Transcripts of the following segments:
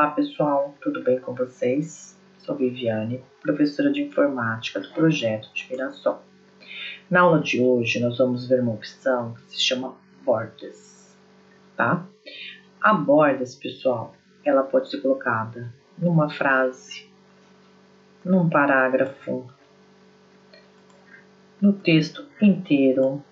Olá pessoal, tudo bem com vocês? Sou Viviane, professora de informática do projeto de Mirassol. Na aula de hoje nós vamos ver uma opção que se chama bordas, tá? A bordas, pessoal, ela pode ser colocada numa frase, num parágrafo, no texto inteiro,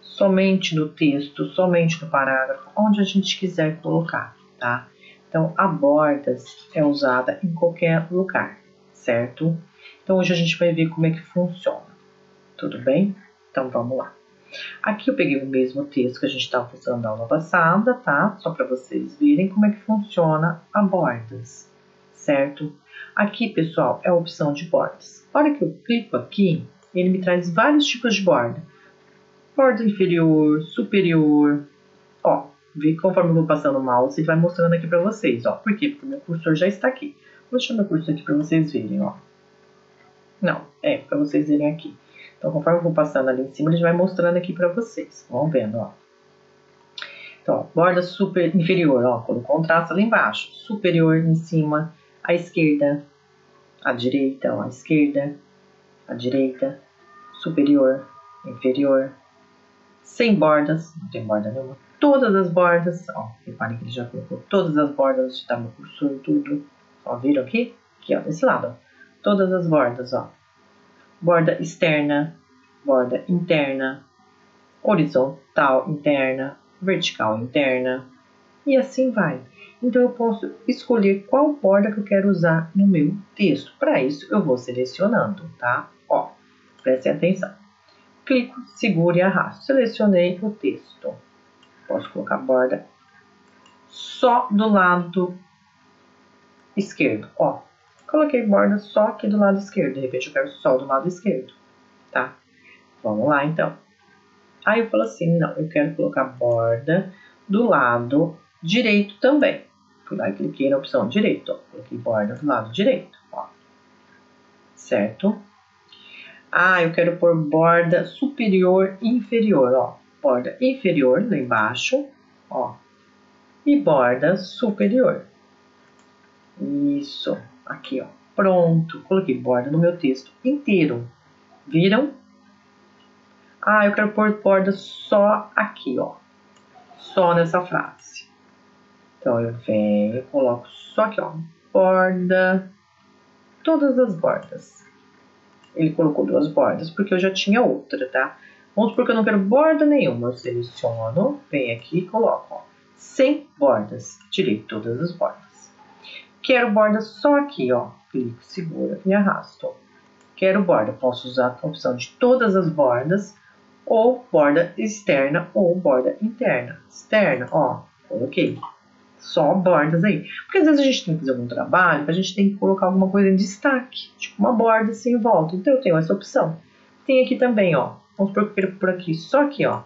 somente no texto, somente no parágrafo, onde a gente quiser colocar, tá? Então, a bordas é usada em qualquer lugar, certo? Então, hoje a gente vai ver como é que funciona, tudo bem? Então, vamos lá. Aqui eu peguei o mesmo texto que a gente estava usando na aula passada, tá? Só para vocês verem como é que funciona a bordas, certo? Aqui, pessoal, é a opção de bordas. A hora que eu clico aqui, ele me traz vários tipos de borda. Borda inferior, superior, ó, conforme eu vou passando o mouse, ele vai mostrando aqui para vocês, ó. Por quê? Porque meu cursor já está aqui. Vou deixar meu cursor aqui para vocês verem, ó. Não, é, para vocês verem aqui. Então, conforme eu vou passando ali em cima, ele vai mostrando aqui para vocês. Vão vendo, ó. Então, borda super inferior, ó, quando contrasta lá embaixo. Superior em cima, à esquerda, à direita, ó, à esquerda, à direita, superior, inferior, sem bordas, não tem borda nenhuma, todas as bordas, ó, reparem que ele já colocou todas as bordas, está meu cursor tudo, ó, viram aqui? Aqui, ó, desse lado, ó, todas as bordas, ó, borda externa, borda interna, horizontal interna, vertical interna, e assim vai. Então, eu posso escolher qual borda que eu quero usar no meu texto. Para isso, eu vou selecionando, tá? Ó, prestem atenção. Clico, seguro e arrasto. Selecionei o texto. Posso colocar borda só do lado esquerdo. Ó, coloquei borda só aqui do lado esquerdo. De repente eu quero só do lado esquerdo, tá? Vamos lá, então. Aí eu falo assim, não, eu quero colocar borda do lado direito também. Fui lá e cliquei na opção direito, ó. Coloquei borda do lado direito, ó. Certo? Ah, eu quero pôr borda superior e inferior, ó borda inferior lá embaixo, ó, e borda superior. Isso, aqui, ó. Pronto, coloquei borda no meu texto inteiro. Viram? Ah, eu quero pôr borda só aqui, ó. Só nessa frase. Então, eu venho, coloco só aqui, ó. Borda, todas as bordas. Ele colocou duas bordas porque eu já tinha outra, tá? Vamos supor que eu não quero borda nenhuma. Eu seleciono, venho aqui e coloco, ó, sem bordas. Tirei todas as bordas. Quero borda só aqui, ó. Clico, segura e arrasto. Quero borda, posso usar a opção de todas as bordas, ou borda externa ou borda interna. Externa, ó, coloquei. Só bordas aí. Porque às vezes a gente tem que fazer algum trabalho, a gente tem que colocar alguma coisa em destaque, tipo uma borda assim em volta. Então eu tenho essa opção. Tem aqui também, ó, Vamos supor que por aqui, só aqui, ó.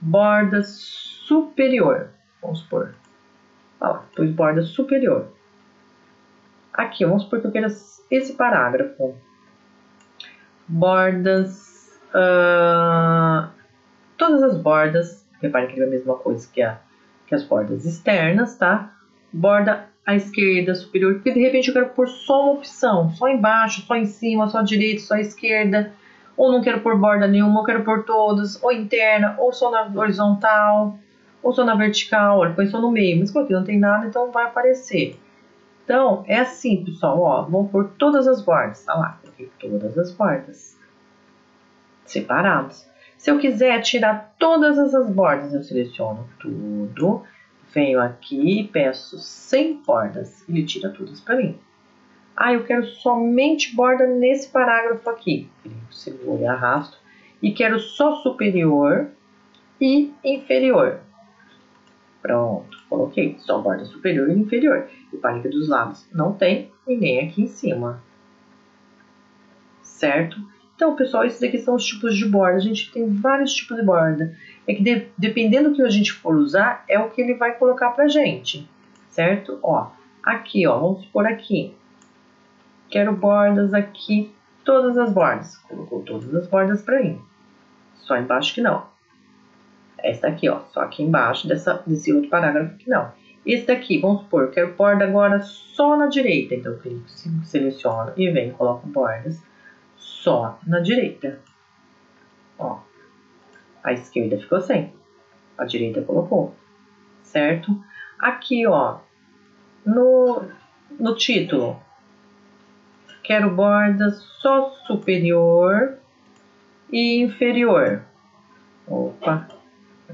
Borda superior. Vamos supor. Olha lá, pus borda superior. Aqui, vamos supor que eu quero esse parágrafo. Bordas... Uh, todas as bordas, reparem que é a mesma coisa que, a, que as bordas externas, tá? Borda à esquerda, superior, porque de repente eu quero pôr só uma opção, só embaixo, só em cima, só à direita, só esquerda ou não quero pôr borda nenhuma, ou quero pôr todas, ou interna, ou só na horizontal, ou só na vertical, olha, põe só no meio, mas aqui não tem nada, então vai aparecer. Então, é assim, pessoal, ó, vamos pôr todas as bordas, tá lá, coloquei todas as bordas, separadas. Se eu quiser tirar todas essas bordas, eu seleciono tudo, venho aqui e peço 100 bordas, ele tira todas para mim. Ah, eu quero somente borda nesse parágrafo aqui. Seguro e arrasto. E quero só superior e inferior. Pronto, coloquei só borda superior e inferior. E que dos lados não tem e nem aqui em cima. Certo? Então, pessoal, esses aqui são os tipos de borda. A gente tem vários tipos de borda. É que de, dependendo do que a gente for usar, é o que ele vai colocar pra gente. Certo? Ó, aqui, ó, vamos por aqui. Quero bordas aqui, todas as bordas. Colocou todas as bordas para mim. Só embaixo que não. Esta aqui, ó, só aqui embaixo dessa, desse outro parágrafo que não. Esse daqui, vamos supor, quero borda agora só na direita. Então, clico, seleciono e venho, coloco bordas só na direita. Ó, a esquerda ficou sem, a direita colocou, certo? Aqui, ó, no, no título, quero borda só superior e inferior. Opa,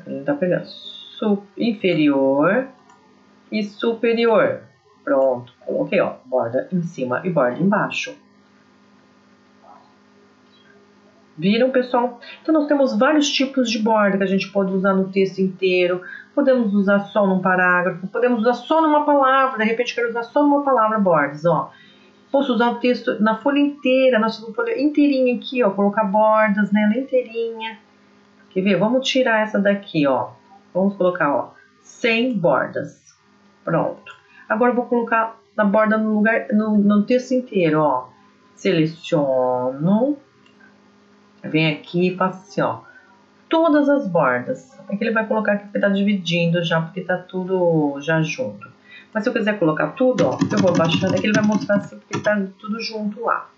não tá pegando. Sup, inferior e superior. Pronto, coloquei, ó, borda em cima e borda embaixo. Viram, pessoal? Então, nós temos vários tipos de borda que a gente pode usar no texto inteiro. Podemos usar só num parágrafo, podemos usar só numa palavra. De repente, quero usar só numa palavra bordas, ó. Posso usar o texto na folha inteira, na folha inteirinha aqui, ó. Colocar bordas nela inteirinha. Quer ver? Vamos tirar essa daqui, ó. Vamos colocar, ó, sem bordas. Pronto. Agora vou colocar na borda no lugar, no, no texto inteiro, ó. Seleciono. Vem aqui e faço assim, ó. Todas as bordas. Aqui ele vai colocar aqui porque tá dividindo já, porque tá tudo já junto. Mas se eu quiser colocar tudo, ó, eu vou abaixando aqui, ele vai mostrar assim porque tá tudo junto lá.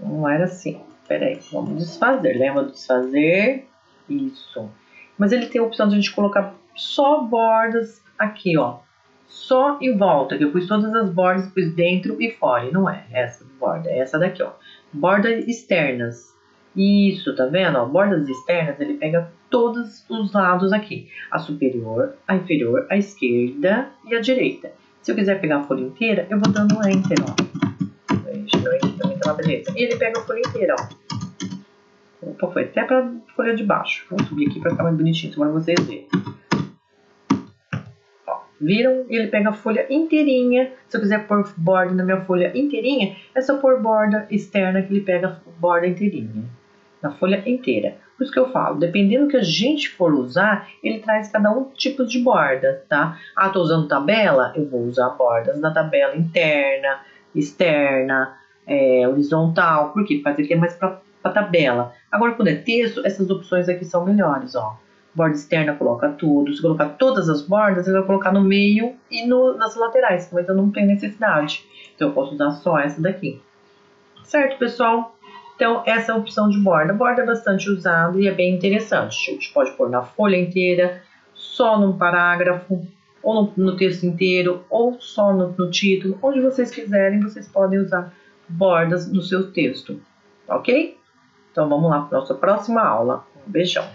Não era assim. Pera aí, vamos desfazer. Lembra do desfazer? Isso. Mas ele tem a opção de a gente colocar só bordas aqui, ó. Só em volta, que eu pus todas as bordas, pus dentro e fora. E não é essa borda, é essa daqui, ó. Bordas externas. Isso, tá vendo? Ó, bordas externas, ele pega todos os lados aqui. A superior, a inferior, a esquerda e a direita. Se eu quiser pegar a folha inteira, eu vou dando um Enter, ó. Tá beleza. E ele pega a folha inteira, ó. Opa, foi até para a folha de baixo. Vou subir aqui para ficar mais bonitinho, para vocês verem. Viram? Ele pega a folha inteirinha. Se eu quiser pôr borda na minha folha inteirinha, é só pôr borda externa que ele pega a borda inteirinha. Na folha inteira. Por isso que eu falo, dependendo do que a gente for usar, ele traz cada um tipo de borda, tá? Ah, tô usando tabela? Eu vou usar bordas na tabela interna, externa, é, horizontal. Por quê? Porque aqui é mais para tabela. Agora, quando é texto, essas opções aqui são melhores, ó. Borda externa coloca tudo. Se colocar todas as bordas, ele vai colocar no meio e no, nas laterais, mas eu não tenho necessidade. Então, eu posso usar só essa daqui. Certo, pessoal? Então, essa é opção de borda. Borda é bastante usada e é bem interessante. A gente pode pôr na folha inteira, só num parágrafo, ou no, no texto inteiro, ou só no, no título. Onde vocês quiserem, vocês podem usar bordas no seu texto. Ok? Então vamos lá para nossa próxima aula. Um beijão.